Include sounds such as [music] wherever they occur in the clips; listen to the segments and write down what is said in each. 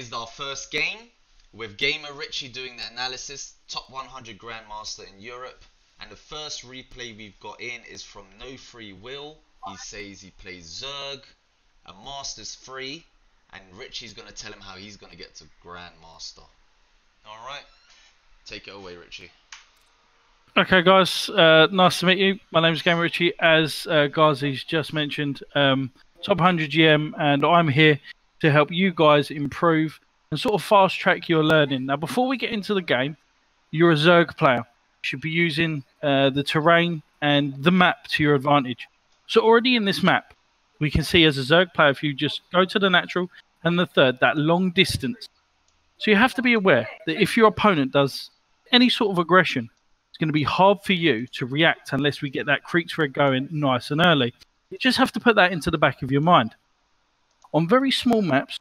is our first game with GamerRichy doing the analysis, top 100 Grandmaster in Europe. And the first replay we've got in is from NoFreeWill. He says he plays Zerg, a Master's free, and Richie's going to tell him how he's going to get to Grandmaster. Alright, take it away, Richie. Okay, guys, uh, nice to meet you. My name is GamerRichy, as uh, Ghazi's just mentioned, um, top 100 GM, and I'm here to help you guys improve and sort of fast track your learning. Now, before we get into the game, you're a Zerg player. You should be using uh, the terrain and the map to your advantage. So, already in this map, we can see as a Zerg player, if you just go to the natural and the third, that long distance. So, you have to be aware that if your opponent does any sort of aggression, it's going to be hard for you to react unless we get that creep spread going nice and early. You just have to put that into the back of your mind. On very small maps,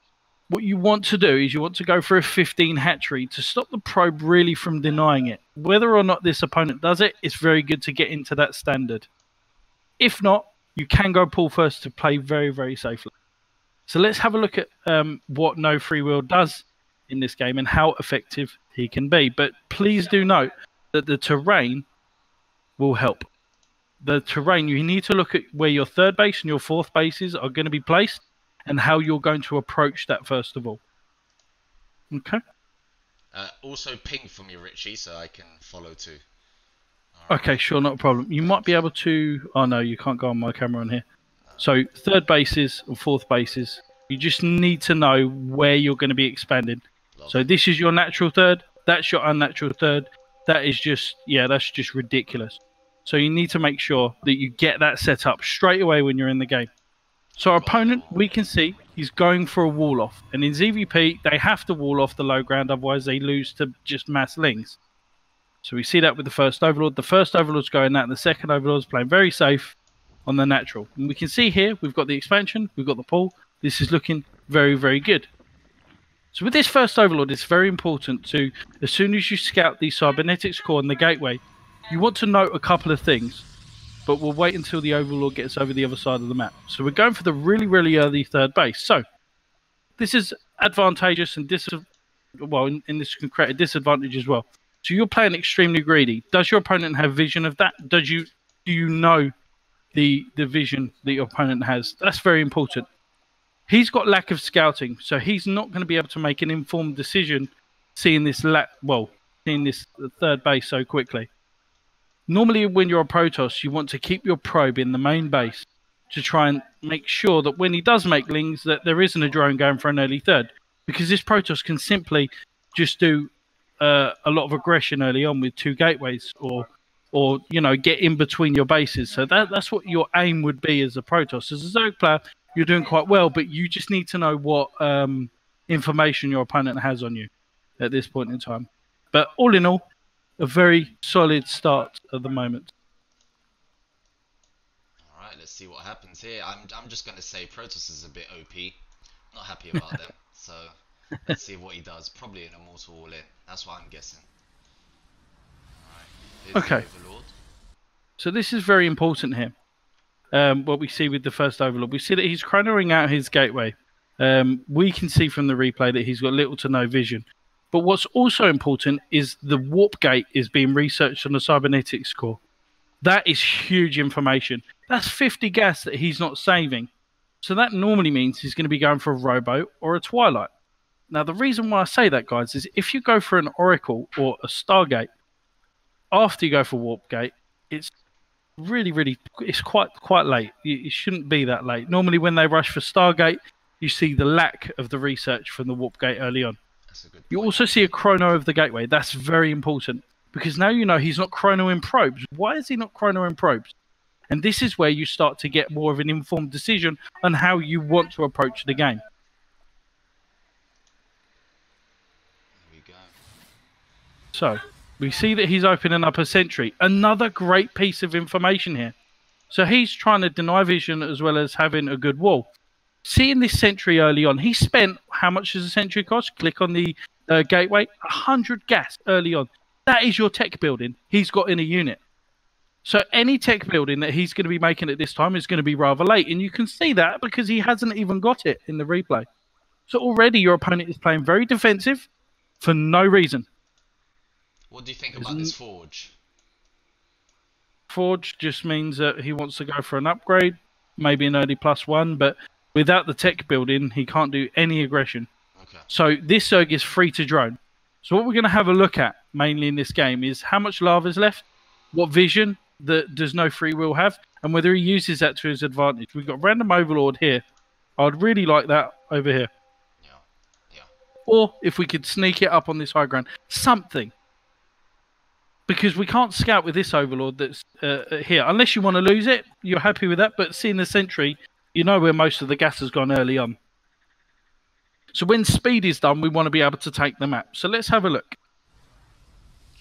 what you want to do is you want to go for a 15 hatchery to stop the probe really from denying it. Whether or not this opponent does it, it's very good to get into that standard. If not, you can go pool first to play very, very safely. So let's have a look at um, what No Free Will does in this game and how effective he can be. But please do note that the terrain will help. The terrain, you need to look at where your third base and your fourth bases are going to be placed and how you're going to approach that first of all. Okay. Uh, also, ping for me, Richie, so I can follow too. Right. Okay, sure, not a problem. You might be able to. Oh no, you can't go on my camera on here. So third bases and fourth bases. You just need to know where you're going to be expanding. Love so this is your natural third. That's your unnatural third. That is just yeah, that's just ridiculous. So you need to make sure that you get that set up straight away when you're in the game. So our opponent, we can see, he's going for a wall off. And in ZVP, they have to wall off the low ground, otherwise they lose to just mass lings. So we see that with the first Overlord. The first Overlord's going that, and the second Overlord's playing very safe on the natural. And we can see here, we've got the expansion, we've got the pool. This is looking very, very good. So with this first Overlord, it's very important to, as soon as you scout the cybernetics core and the gateway, you want to note a couple of things but we'll wait until the Overlord gets over the other side of the map. So we're going for the really, really early third base. So this is advantageous and dis well, in, in this can create a disadvantage as well. So you're playing extremely greedy. Does your opponent have vision of that? Does you do you know the the vision that your opponent has? That's very important. He's got lack of scouting, so he's not going to be able to make an informed decision seeing this la- well, seeing this third base so quickly. Normally, when you're a Protoss, you want to keep your probe in the main base to try and make sure that when he does make lings, that there isn't a drone going for an early third, because this Protoss can simply just do uh, a lot of aggression early on with two gateways, or or you know get in between your bases. So that that's what your aim would be as a Protoss. As a Zerg player, you're doing quite well, but you just need to know what um, information your opponent has on you at this point in time. But all in all, a very solid start at the moment. All right, let's see what happens here. I'm I'm just gonna say Protoss is a bit OP. Not happy about them. [laughs] So let's see what he does. Probably an immortal all in. That's what I'm guessing. okay. So this is very important here. Um, what we see with the first overlord, we see that he's chronoing out his gateway. Um, we can see from the replay that he's got little to no vision. But what's also important is the warp gate is being researched on the cybernetics core. That is huge information. That's 50 gas that he's not saving. So that normally means he's going to be going for a robo or a twilight. Now the reason why I say that, guys, is if you go for an oracle or a stargate after you go for warp gate, it's really, really, it's quite quite late. It shouldn't be that late. Normally, when they rush for stargate, you see the lack of the research from the warp gate early on. You also see a chrono of the gateway. That's very important because now you know he's not chrono in probes. Why is he not chrono in probes? And this is where you start to get more of an informed decision on how you want to approach the game. We so, we see that he's opening up a sentry. Another great piece of information here. So he's trying to deny vision as well as having a good wall seeing this sentry early on, he spent how much does a sentry cost? Click on the uh, gateway, hundred gas early on. That is your tech building. He's got in a unit. So any tech building that he's going to be making at this time is going to be rather late, and you can see that because he hasn't even got it in the replay. So already your opponent is playing very defensive for no reason. What do you think about this forge? Forge just means that he wants to go for an upgrade, maybe an early plus one, but without the tech building, he can't do any aggression. Okay. So this Zerg is free to drone. So what we're going to have a look at mainly in this game is how much larva is left, what vision that does NoFreeWill have, and whether he uses that to his advantage. We've got random overlord here. I'd really like that over here. Yeah. Yeah. Or if we could sneak it up on this high ground, something. Because we can't scout with this overlord that's uh, here, unless you want to lose it. You're happy with that, but seeing the sentry, you know where most of the gas has gone early on. So when speed is done, we want to be able to take the map. So let's have a look.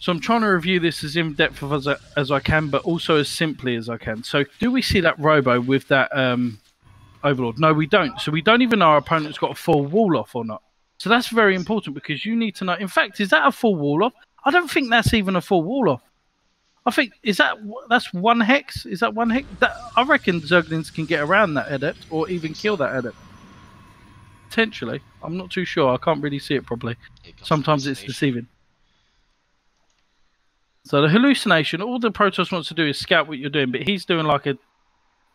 So I'm trying to review this as in depth as as I can, but also as simply as I can. So do we see that robo with that um, overlord? No, we don't. So we don't even know our opponent's got a full wall off or not. So that's very important because you need to know. In fact, is that a full wall off? I don't think that's even a full wall off. I think is that that's one hex. Is that one hex? That I reckon Zerglings can get around that adept or even kill that adept. Potentially, I'm not too sure. I can't really see it properly. Comes Sometimes it's deceiving. So the hallucination, all the Protoss wants to do is scout what you're doing, but he's doing like a.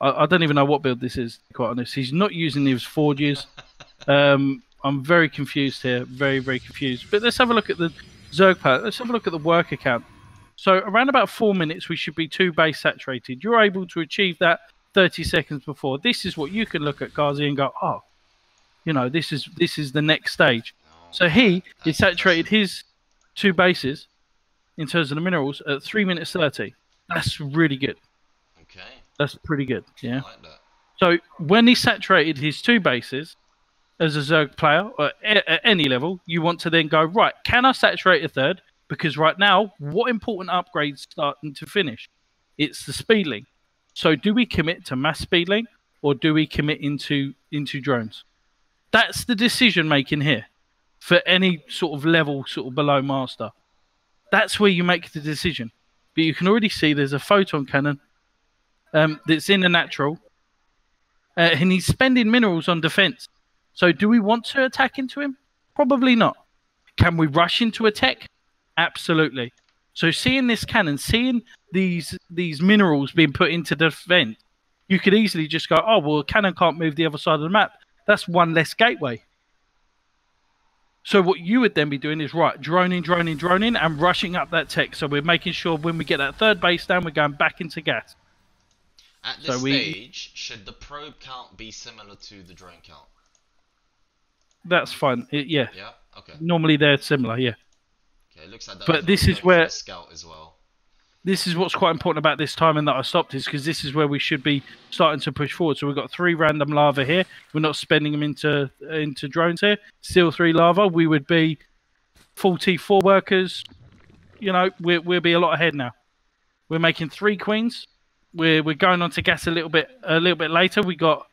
I, I don't even know what build this is. Quite honest, he's not using these forges. [laughs] Um, I'm very confused here, very very confused. But let's have a look at the Zerg palette. Let's have a look at the work account. So around about four minutes, we should be two base saturated. You're able to achieve that 30 seconds before. This is what you can look at Ghazi and go, oh, you know, this is this is the next stage. So he is saturated his two bases in terms of the minerals at three minutes thirty. That's really good. Okay. That's pretty good. Yeah. Like. So when he saturated his two bases as a Zerg player or at any level, you want to then go right. Can I saturate a third? Because right now, what important upgrades starting to finish? It's the speedling. So do we commit to mass speedling or do we commit into into drones? That's the decision making here for any sort of level sort of below master. That's where you make the decision. But you can already see there's a photon cannon um, that's in a natural, uh, and he's spending minerals on defense. So, do we want to attack into him? Probably not. Can we rush into attack? Absolutely. So, seeing this cannon, seeing these these minerals being put into the vent, you could easily just go, "Oh, well, a cannon can't move the other side of the map. That's one less gateway." So what you would then be doing is right, droning, droning, droning, and rushing up that tech. So we're making sure when we get that third base down, we're going back into gas. At this So we- stage, should the probe count be similar to the drone count? That's fine. It- yeah, Yeah. Okay. normally they're similar. Yeah. It looks like that. But this is where- scout as well. this is what's quite important about this timing that I stopped is because this is where we should be starting to push forward. So we've got three random larva here. We're not spending them into into drones here. Still three larva. We would be 44 workers. You know, we we'll be a lot ahead now. We're making three queens. We're we're going on to gas a little bit a little bit later. We got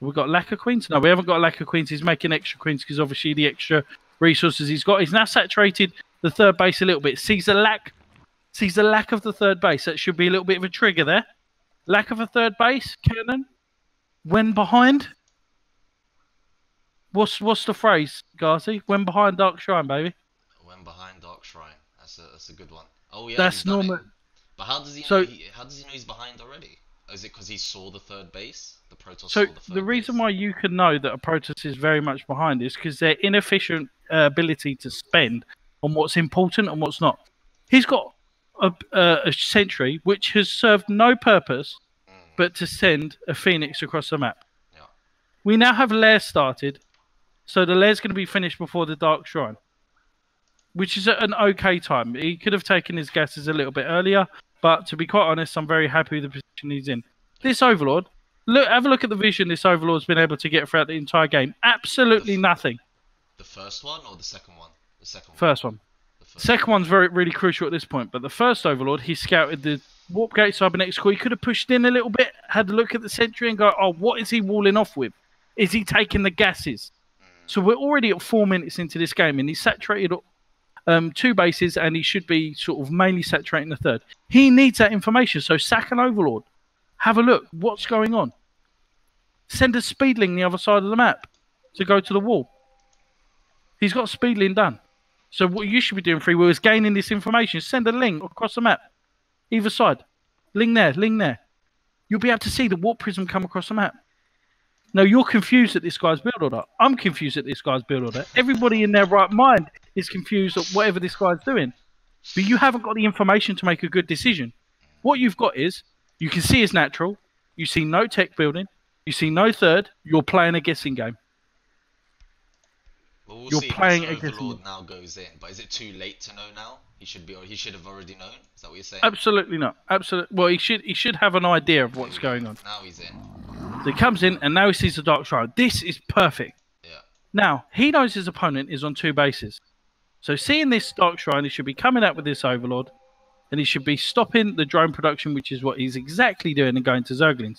we got lack of queens. No, we haven't got lack of queens. He's making extra queens because obviously the extra resources he's got. He's now saturated the third base a little bit. Sees a lack sees the lack of the third base. That should be a little bit of a trigger there. Lack of a third base, cannon. When behind. What's what's the phrase, Ghazi? When behind Dark Shrine, baby. When behind Dark Shrine. That's a that's a good one. Oh yeah. That's it. normal. But how does he So- know? He, how does he know he's behind already? Is it because he saw the third base? The Protoss So saw the third the reason base? why you can know that a Protoss is very much behind is because their inefficient uh, ability to spend on what's important and what's not. He's got a, a, a sentry which has served no purpose Mm, but to send a phoenix across the map. yeah. We now have lair started, so the lair's going to be finished before the dark shrine, which is an okay time. He could have taken his gases a little bit earlier, but to be quite honest, I'm very happy with the position he's in. This overlord, look, have a look at the vision this overlord's been able to get throughout the entire game. Absolutely nothing. The first one or the second one? The second one. First one. The first Second one's very really crucial at this point, but the first overlord, he scouted the warp gate cybernetics core. He could have pushed in a little bit, had a look at the sentry, and go, "Oh, what is he walling off with? Is he taking the gases?" So we're already at four minutes into this game, and he's saturated um, two bases, and he should be sort of mainly saturating the third. He needs that information. So sack an overlord, have a look. What's going on? Send a speedling the other side of the map to go to the wall. He's got speedling done. So what you should be doing, free will, is gaining this information. Send a ling across the map, either side. Ling there, ling there. You'll be able to see the warp prism come across the map. No, you're confused at this guy's build order. I'm confused at this guy's build order. Everybody in their right mind is confused at whatever this guy's doing. But you haven't got the information to make a good decision. What you've got is you can see is natural. You see no tech building. You see no third. You're playing a guessing game. Well, we'll You're see playing this against Overlord now goes in. But is it too late to know now? He should be. He should have already known. Is that what you're saying? Absolutely not. Absolutely. Well, he should he should have an idea of what's going on. Now he's in. So he comes in and now he sees the Dark Shrine. This is perfect. Yeah. Now he knows his opponent is on two bases. So seeing this Dark Shrine, he should be coming out with this Overlord, and he should be stopping the drone production, which is what he's exactly doing, and going to Zerglings.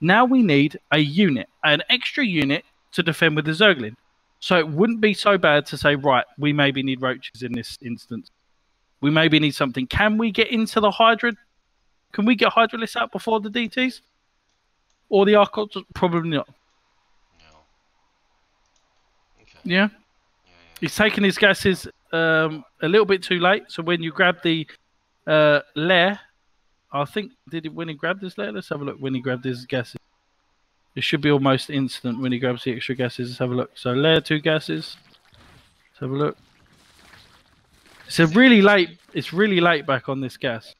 Now we need a unit, an extra unit to defend with the Zergling. So it wouldn't be so bad to say, right, we maybe need roaches in this instance. We maybe need something. Can we get into the Hydra? Can we get Hydralisks out before the DTs? Or the Archons? Probably not. No. Okay. Yeah. He's taking his gases um, a little bit too late. So when you grab the uh, lair, I think did it when he grabbed his lair? Let's have a look. When he grabbed his gases, it should be almost instant when he grabs the extra gases. Let's have a look. So lair two gases. Let's have a look. It's a really late. It's really late back on this gas,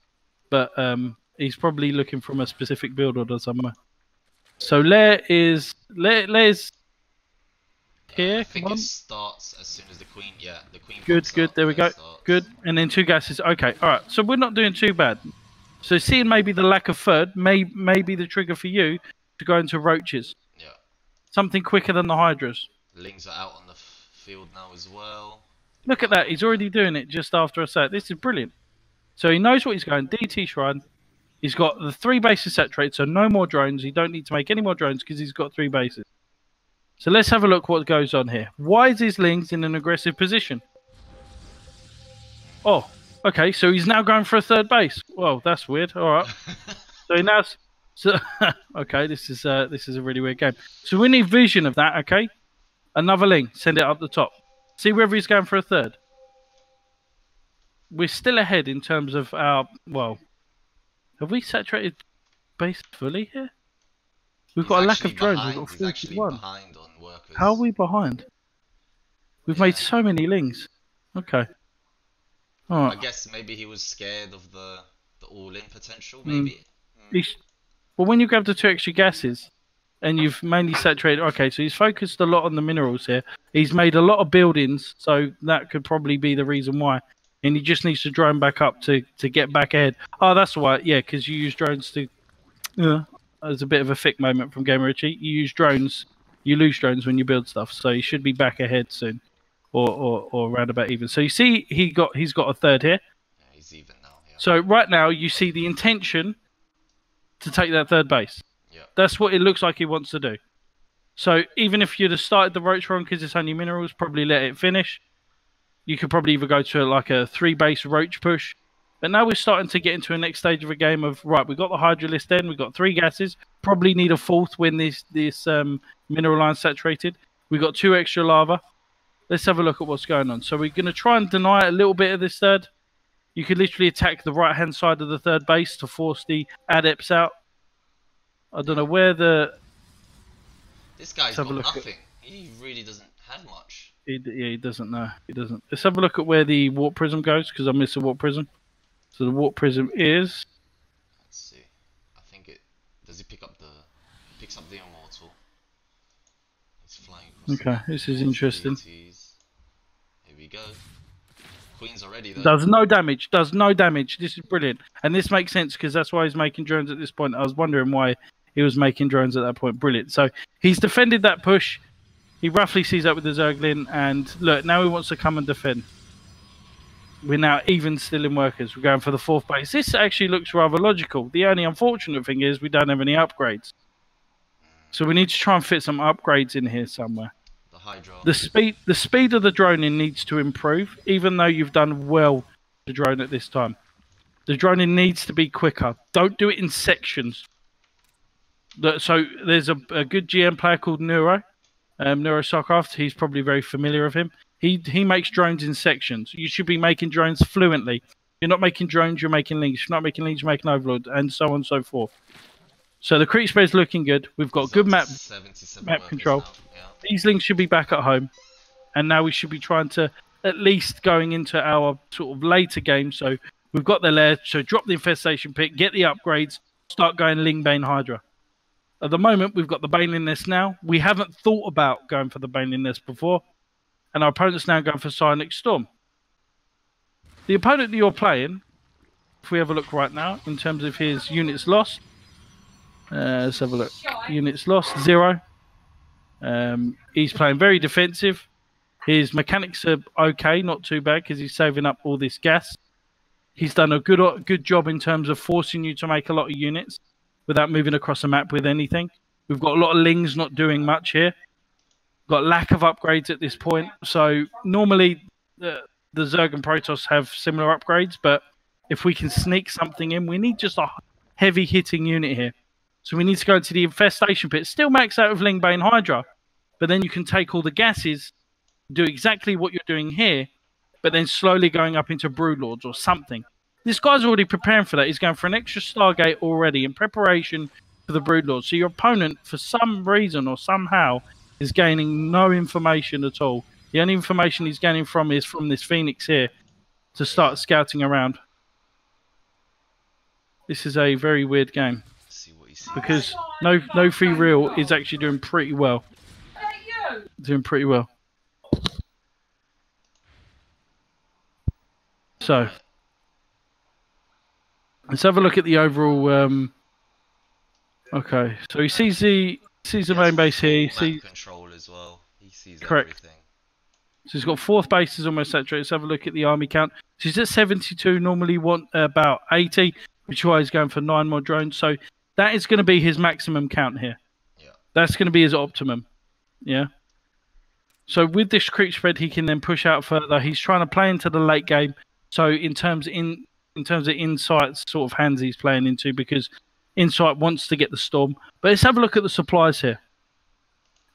but um, he's probably looking from a specific build order somewhere. So lair is lair Lair's here. I think on. it starts as soon as the queen. Yeah, the queen. Good, good. up, There we go. starts. Good. And then two gases. Okay. All right. So we're not doing too bad. So seeing maybe the lack of third may may be the trigger for you to go into roaches. Yeah. Something quicker than the hydras. Lings are out on the field now as well. Look at that. He's already doing it just after I said this is brilliant. So he knows what he's going. DT shrine. He's got the three bases set saturated, so no more drones. He don't need to make any more drones because he's got three bases. So let's have a look what goes on here. Why is his Lings in an aggressive position? Oh, okay. So he's now going for a third base. Well, that's weird. All right. [laughs] So he now, so [laughs] okay, this is uh, this is a really weird game. So we need vision of that. Okay, another ling, send it up the top. See whether he's going for a third. We're still ahead in terms of our well. Have we saturated base fully here? We've He's got a lack of drones. behind- We've got actually 41. behind on workers. How are we behind? We've made so many lings. Okay. All I guess maybe he was scared of the the all-in potential. Mm. Maybe. He's, well, when you grab the two extra gases, and you've mainly saturated. Okay, so he's focused a lot on the minerals here. He's made a lot of buildings, so that could probably be the reason why. And he just needs to drone back up to to get back ahead. Oh, that's why. Yeah, because you use drones to. Yeah, there's a bit of a thick moment from GamerRichy. You use drones, you lose drones when you build stuff, so you should be back ahead soon, or or or round about even. So you see, he got he's got a third here. Yeah, he's even now. Yeah. So right now you see the intention to take that third base. Yeah. That's what it looks like he wants to do. So even if you'd have started the roach wrong because it's only minerals, probably let it finish. You could probably either go to like a three base roach push. But now we're starting to get into a next stage of a game of right, we've got the hydralisk then, we've got three gases, probably need a fourth when this this um, mineral line's saturated. We've got two extra larva. Let's have a look at what's going on. So we're gonna try and deny a little bit of this third. You could literally attack the right hand side of the third base to force the adepts out. I don't know where the This guy's got look at- nothing. He really doesn't have much. he, yeah, he doesn't know. He doesn't. Let's have a look at where the warp prism goes because I missed the warp prism. So the warp prism is Let's see. I think it. Does he pick up the? Picks up the immortal. It's flying okay. This is interesting. Here we go. Queen's already there. Does no damage. Does no damage. This is brilliant, and this makes sense because that's why he's making drones at this point. I was wondering why he was making drones at that point. Brilliant. So he's defended that push. He roughly sees that with the Zergling, and look, now he wants to come and defend. We're now even still in workers. We're going for the fourth base. This actually looks rather logical. The only unfortunate thing is we don't have any upgrades. So we need to try and fit some upgrades in here somewhere. The speed the speed of the droning needs to improve, even though you've done well to drone at this time. The droning needs to be quicker. Don't do it in sections. So there's a, a good GM player called Neuro, um, Neuro Sockcraft. He's probably very familiar with him. He he makes drones in sections. You should be making drones fluently. You're not making drones, you're making lings. You're not making lings, you're making overlord, and so on and so forth. So the creep spread's looking good. We've got good map map control. Yeah. these links should be back at home, and now we should be trying to at least going into our sort of later game. So we've got the lair, so drop the infestation pit, get the upgrades, start going Ling Bane Hydra. At the moment, we've got the Baneling Nest now. We haven't thought about going for the Baneling Nest before, and our opponent's now going for Psionic Storm. The opponent that you're playing, if we have a look right now, in terms of his units lost, uh, let's have a look. Units lost, zero. Um, he's playing very defensive. His mechanics are okay, not too bad because he's saving up all this gas. He's done a good good job in terms of forcing you to make a lot of units without moving across the map with anything. We've got a lot of lings not doing much here. Got lack of upgrades at this point. So normally the the Zerg and Protoss have similar upgrades, but if we can sneak something in, we need just a heavy hitting unit here. So we need to go into the infestation pit. Still max out of Lingbane Hydra, but then you can take all the gases, do exactly what you're doing here, but then slowly going up into Broodlords or something. This guy's already preparing for that. He's going for an extra Stargate already in preparation for the Broodlord. So your opponent, for some reason or somehow, is gaining no information at all. The only information he's gaining from is from this Phoenix here to start scouting around. This is a very weird game because no NoFreeWill is actually doing pretty well. Doing pretty well. So let's have a look at the overall. Um, okay, so he sees the sees the main base here. He sees control as well. He sees Correct. everything. So he's got fourth bases almost saturated. Let's have a look at the army count. So he's at 72, normally want about 80, which is why he's going for nine more drones. So that is going to be his maximum count here. Yeah. That's going to be his optimum. Yeah. So with this creep spread, he can then push out further. He's trying to play into the late game. So in terms in in terms of insite's, sort of hands he's playing into because insite wants to get the storm. But let's have a look at the supplies here.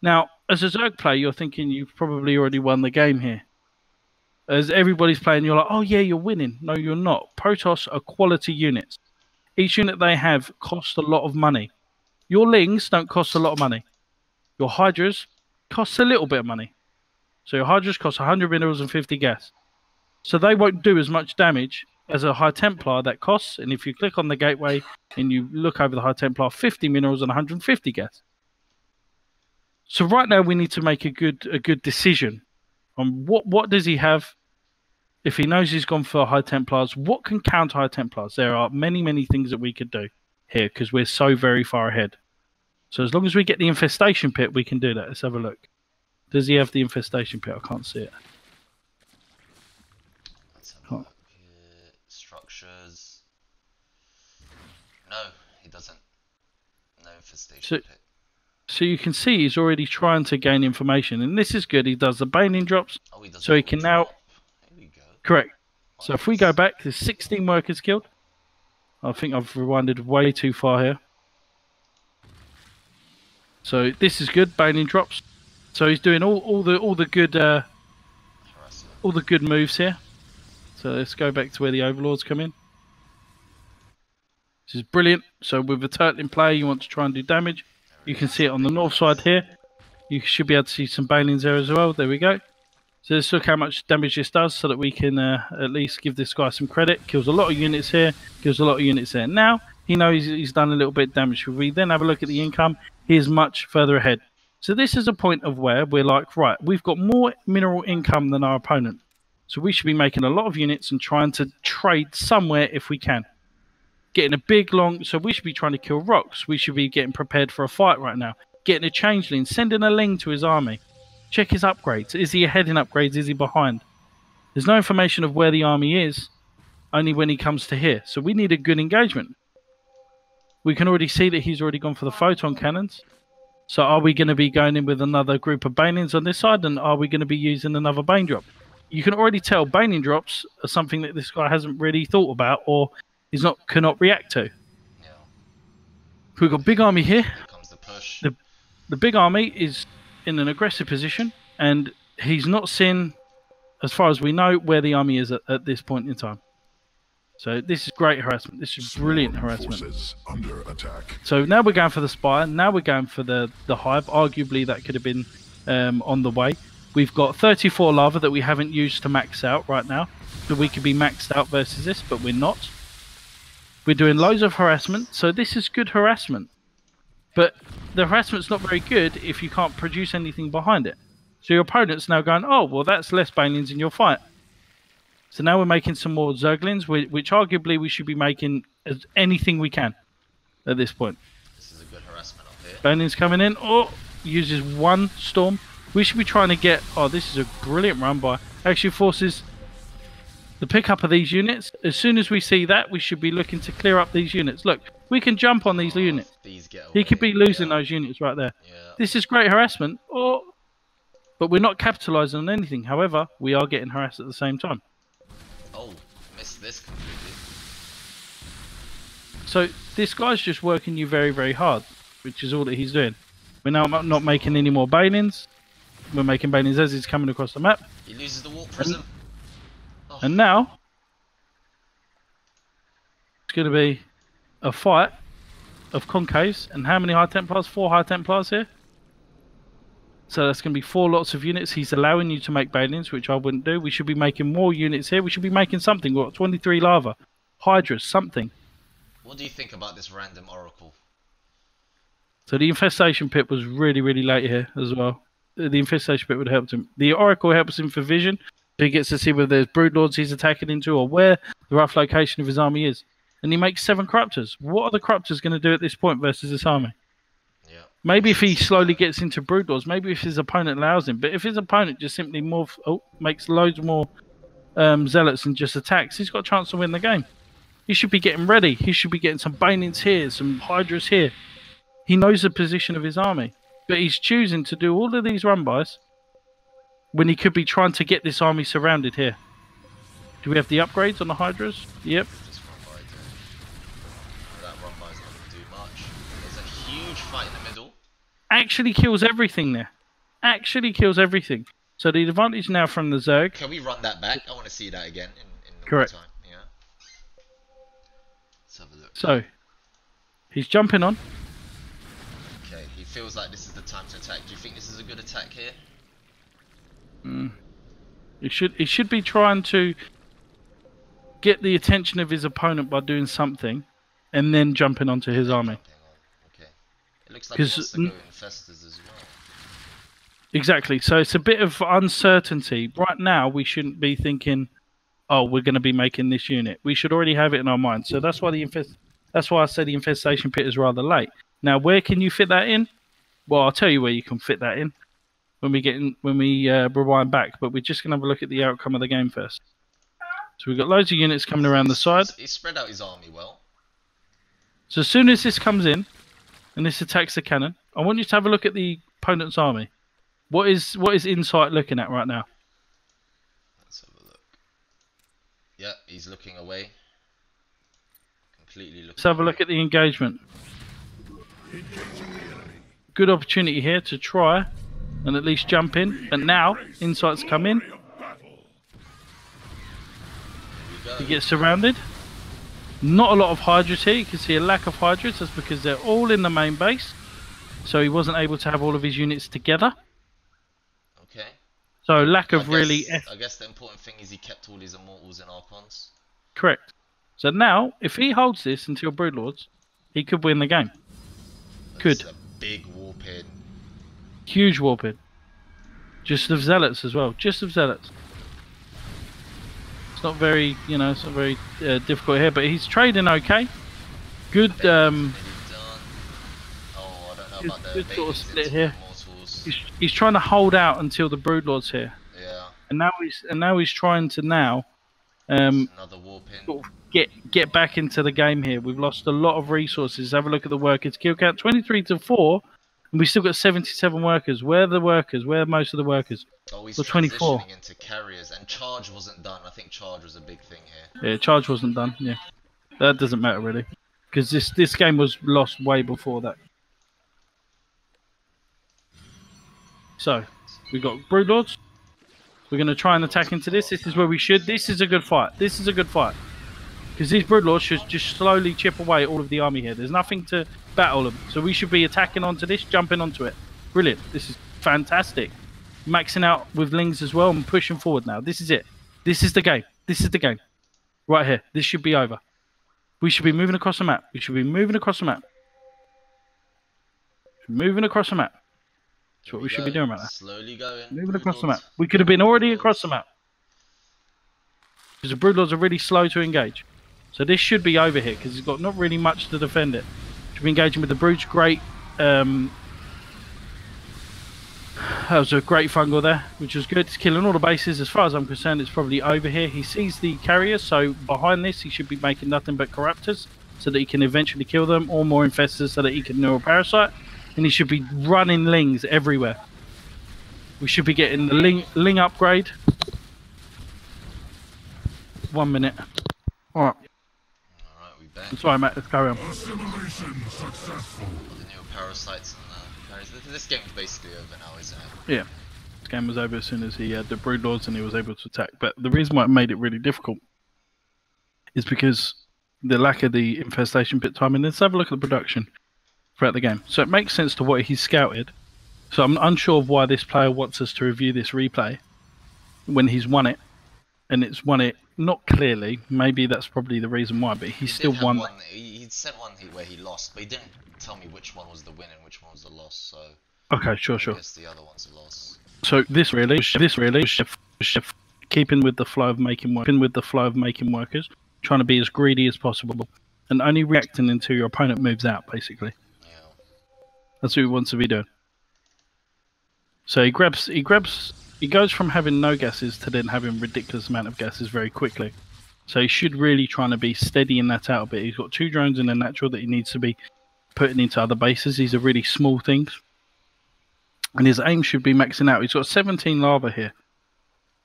Now, as a Zerg player, you're thinking you've probably already won the game here. As everybody's playing, you're like, oh yeah, you're winning. No, you're not. Protoss are quality units. Each unit they have costs a lot of money. Your Lings don't cost a lot of money. Your Hydras cost a little bit of money. So your Hydras cost 100 minerals and 50 gas. So they won't do as much damage as a High Templar that costs. And if you click on the gateway and you look over the High Templar, 50 minerals and 150 gas. So right now we need to make a good a good decision on what what does he have. If he knows he's gone for High Templars, what can counter High Templars? There are many many things that we could do here because we're so very far ahead. So as long as we get the infestation pit, we can do that. Let's have a look. Does he have the infestation pit? I can't see it. Let's have Huh. a look here. Structures. No, he doesn't. No infestation So- pit. So you can see he's already trying to gain information, and this is good. He does the baning drops, Oh, he so he can now-. Correct. So if we go back, there's 16 workers killed. I think I've rewinded way too far here. So this is good. Baning drops. So he's doing all, all the all the good uh, all the good moves here. So let's go back to where the overlords come in. This is brilliant. So with a turtle in play, you want to try and do damage. You can see it on the north side here. You should be able to see some banelings there as well. There we go. So let's look how much damage this does so that we can uh, at least give this guy some credit. Kills a lot of units here, kills a lot of units there. Now, he knows he's done a little bit of damage. If we then have a look at the income, he is much further ahead. So this is a point of where we're like, right, we've got more mineral income than our opponent. So we should be making a lot of units and trying to trade somewhere if we can. Getting a big long, so we should be trying to kill rocks. We should be getting prepared for a fight right now. Getting a changeling, sending a ling to his army. Check his upgrades. Is he ahead in upgrades? Is he behind? There's no information of where the army is, only when he comes to here. So we need a good engagement. We can already see that he's already gone for the photon cannons. So are we going to be going in with another group of banings on this side, and are we going to be using another bane drop? You can already tell baning drops are something that this guy hasn't really thought about, or is not cannot react to. Yeah. We've got big army here. The push. The- The big army is in an aggressive position, and he's not seen as far as we know, where the army is at, at this point in time. So this is great harassment. This is brilliant harassment. Under attack. So now we're going for the spire. Now we're going for the the hive. Arguably, that could have been um, on the way. We've got 34 larva that we haven't used to max out right now. So we could be maxed out versus this, but we're not. We're doing loads of harassment, so this is good harassment. But the harassment's not very good if you can't produce anything behind it. So your opponent's now going, oh, well, that's less Banelings in your fight. So now we're making some more Zerglings, whi- which arguably we should be making as anything we can at this point. This is a good harassment up here. Banelings coming in. Oh, uses one storm. We should be trying to get. Oh, this is a brilliant run by Actually Forces. The pickup of these units. As soon as we see that, we should be looking to clear up these units. Look, we can jump on these oh, units. These get He could be losing yeah, those units right there. Yeah. This is great harassment. Oh, but we're not capitalising on anything. However, we are getting harassed at the same time. Oh, missed this completely. So this guy's just working you very, very hard, which is all that he's doing. We're now not making any more Banelings. We're making Banelings as he's coming across the map. He loses the warp prism. Oh, And now it's going to be a fight of concaves. And how many high templars? Four high templars here. So that's going to be four lots of units. He's allowing you to make banelings, which I wouldn't do. We should be making more units here. We should be making something. What? 23 larva, hydras, something. what do you think about this random oracle? So the infestation pit was really, really late here as well. The infestation pit would have helped him. The oracle helps him for vision. So he gets to see whether there's broodlords he's attacking into or where the rough location of his army is. And he makes seven corruptors. What are the corruptors going to do at this point versus this army? Yeah. Maybe if he slowly gets into broodlords, maybe if his opponent allows him. But if his opponent just simply more, oh, makes loads more um, zealots and just attacks, he's got a chance to win the game. He should be getting ready. He should be getting some banings here, some hydras here. He knows the position of his army, but he's choosing to do all of these run bys when he could be trying to get this army surrounded here. Do we have the upgrades on the hydras? Yep. Just run by there. That run by is not going to do much. There's a huge fight in the middle. Actually kills everything there. Actually kills everything. So the advantage now from the Zerg. Can we run that back? I want to see that again in, in Correct. time. Yeah. Let's have a look. So he's jumping on. Okay, he feels like this is the time to attack. Do you think this is a good attack here? Hmm. He should he should be trying to get the attention of his opponent by doing something, and then jumping onto his army. Jumping on. Okay. It looks like he 'Cause wants to go infestors as well. Exactly. So it's a bit of uncertainty. Right now, we shouldn't be thinking, "Oh, we're going to be making this unit." We should already have it in our mind. So that's why the infest. That's why I said the infestation pit is rather late. Now, where can you fit that in? Well, I'll tell you where you can fit that in when we get in, when we uh, rewind back. But we're just going to have a look at the outcome of the game first. So we've got loads of units coming around the side. He's spread out his army well. So as soon as this comes in, and this attacks the cannon, I want you to have a look at the opponent's army. What is what is insite looking at right now? Let's have a look. Yeah, he's looking away. Completely looking. Let's have a look at the engagement. Good opportunity here to try and at least jump in. But now, insite's come in. Here we go. He gets surrounded. Not a lot of Hydras here. You can see a lack of Hydras. That's because they're all in the main base. So he wasn't able to have all of his units together. Okay. So lack I of really guess- I guess the important thing is he kept all his immortals and archons. correct. So now, if he holds this until Broodlords, he could win the game. That's. A big warp in. Huge warping. Just of zealots as well. Just of zealots. It's not very, you know, it's not very uh, difficult here, but he's trading okay. Good. Um, Oh, I don't know Good- good sort of split here. He's, he's trying to hold out until the Broodlord's here, Yeah, and now he's and now he's trying to now um, another warp in. sort of get get back into the game here. We've lost a lot of resources. Have a look at the workers. Kill count twenty three to four, and we still got seventy seven workers. Where are the workers? Where are most of the workers? Oh, he's We're 24. into carriers, and charge wasn't done. I think charge was a big thing here. Yeah, charge wasn't done. Yeah, that doesn't matter really, because this this game was lost way before that. So we got broodlords. We're going to try and attack into this. This is where we should. This is a good fight. This is a good fight. Because these Broodlords should just slowly chip away all of the army here. There's nothing to battle them. So we should be attacking onto this, jumping onto it. Brilliant. This is fantastic. Maxing out with Lings as well and pushing forward now. This is it. This is the game. This is the game. Right here. This should be over. We should be moving across the map. We should be moving across the map. Moving across the map. That's what we, should be doing right now. Slowly going. Moving across the map. We could have been already across the map. Because the Broodlords are really slow to engage. So this should be over here because he's got not really much to defend it. Should be engaging with the Brutes. Great. Um, that was a great fungal there, which was good. It's killing all the bases. As far as I'm concerned, it's probably over here. He sees the carrier, so behind this, he should be making nothing but corruptors so that he can eventually kill them, or more infestors so that he can neural parasite. And he should be running lings everywhere. We should be getting the ling, ling upgrade. One minute. Alright. Alright, we back. Sorry, Matt, let's carry on. Assimilation successful. The new parasites and the carries. This- This game's basically over now, isn't it? Yeah. This game was over as soon as he had the Broodlords and he was able to attack. But the reason why it made it really difficult is because the lack of the infestation pit timing. Let's have a look at the production throughout the game. So it makes sense to what he's scouted. So I'm unsure of why this player wants us to review this replay when he's won it. And it's won it not clearly. Maybe that's probably the reason why, but he He still won. One, he, said one where he lost, but he didn't tell me which one was the win and which one was the loss. So Okay, sure, I sure. guess the other one's a loss. So this really, this really, keeping with the flow of making work, keeping with the flow of making workers, trying to be as greedy as possible, and only reacting until your opponent moves out. Basically, Yeah. that's what he wants to be doing. So he grabs, he grabs, he goes from having no gases to then having ridiculous amount of gases very quickly. So he should really trying to be steadying that out a bit. He's got two drones in the natural that he needs to be putting into other bases. These are really small things and his aim should be maxing out. He's got 17 larva here,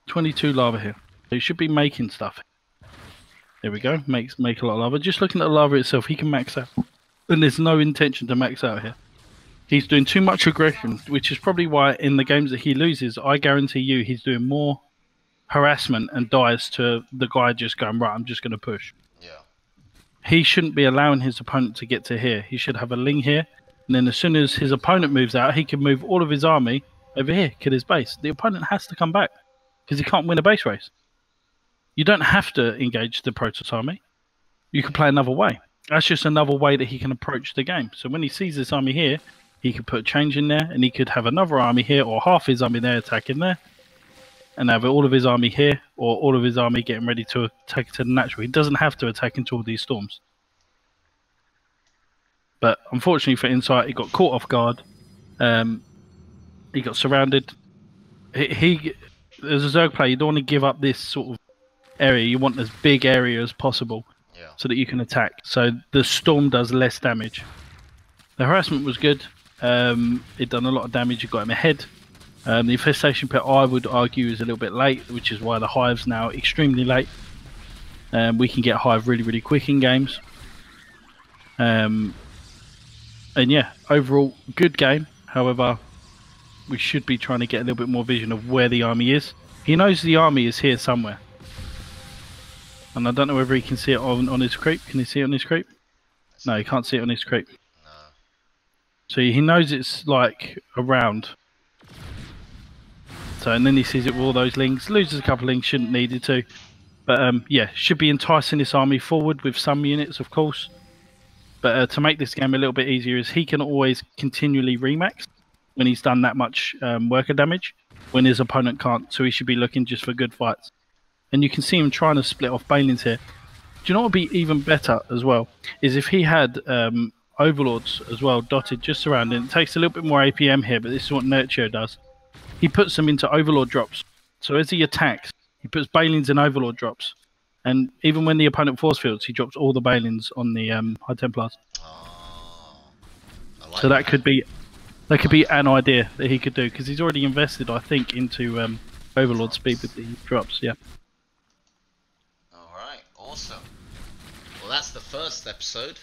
22 larva here. So he should be making stuff. There we go. Makes make a lot of larva. Just looking at the larva itself, he can max out, and there's no intention to max out here. He's doing too much aggression, which is probably why in the games that he loses, I guarantee you he's doing more harassment and dies to the guy just going right. I'm just going to push Yeah. he shouldn't be allowing his opponent to get to here. He should have a ling here, and then as soon as his opponent moves out, he can move all of his army over here, kill his base. The opponent has to come back because he can't win a base race. You don't have to engage the Protoss army. You can play another way. That's just another way that he can approach the game. So when he sees this army here, he could put a change in there, and he could have another army here, or half his army there attacking there, and have all of his army here, or all of his army getting ready to attack to the natural. He doesn't have to attack into all these storms. But unfortunately for insite, he got caught off guard. Um, he got surrounded. He, he as a Zerg player, you don't want to give up this sort of area. You want as big area as possible Yeah. so that you can attack. So the storm does less damage. The harassment was good. Um, it done a lot of damage. It got him ahead. Um, the infestation pit, I would argue, is a little bit late, which is why the hive's now extremely late. Um, we can get hive really, really quick in games. Um, and yeah, overall, good game. However, we should be trying to get a little bit more vision of where the army is. He knows the army is here somewhere. And I don't know whether he can see it on, on his creep. Can he see it on his creep? No, he can't see it on his creep. So he knows it's like around. So and then he sees it with all those lings, loses a couple of lings, shouldn't needed to. But um, yeah, should be enticing this army forward with some units, of course. But uh, to make this game a little bit easier, is he can always continually remax when he's done that much um, worker damage, when his opponent can't. So he should be looking just for good fights. And you can see him trying to split off Balins here. Do you know what would be even better as well? Is if he had um, overlords as well dotted just around it. Takes a little bit more APM here, but this is what Nurture does. He puts them into overlord drops. So as he attacks, he puts Balins in overlord drops. And even when the opponent force fields, he drops all the Balins on the um, High Templars. Oh. Like So that could be that could be an idea that he could do because he's already invested, I think, into um, overlord speed with the drops. Yeah. Alright, awesome. Well, that's the first episode.